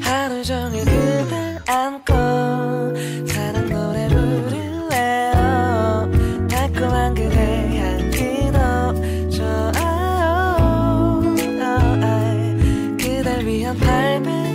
하루 종일 그댈 안고 사랑 노래 부를래요. 달콤한 그대 향기도 좋아요. 어, 어, 어, 그댈 위한 발베개